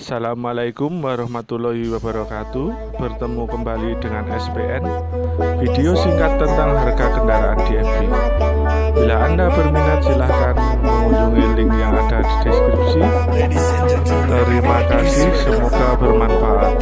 Assalamualaikum warahmatullahi wabarakatuh. Bertemu kembali dengan SPN Video singkat tentang harga kendaraan DFB Bila Anda berminat silahkan mengunjungi link yang ada di deskripsi. Terima kasih, semoga bermanfaat.